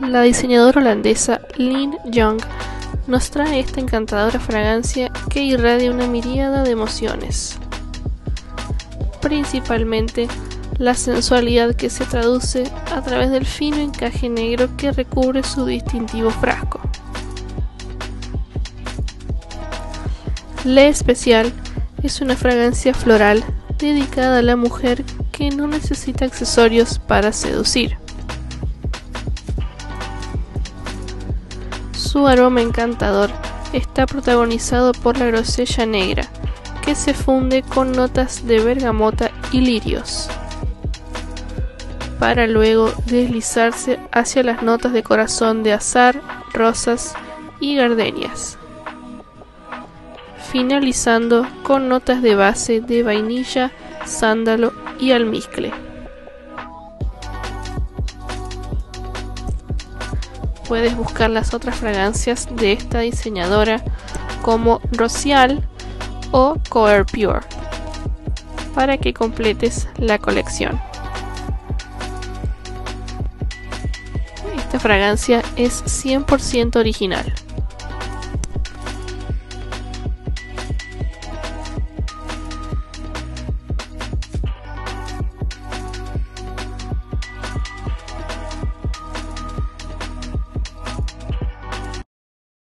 La diseñadora holandesa Lynn Young nos trae esta encantadora fragancia que irradia una miríada de emociones. Principalmente la sensualidad que se traduce a través del fino encaje negro que recubre su distintivo frasco. Le Especial es una fragancia floral dedicada a la mujer que no necesita accesorios para seducir. Su aroma encantador está protagonizado por la grosella negra, que se funde con notas de bergamota y lirios, para luego deslizarse hacia las notas de corazón de azar, rosas y gardenias, finalizando con notas de base de vainilla, sándalo y almizcle. Puedes buscar las otras fragancias de esta diseñadora como Rocial o Coer Pure para que completes la colección. Esta fragancia es 100% original.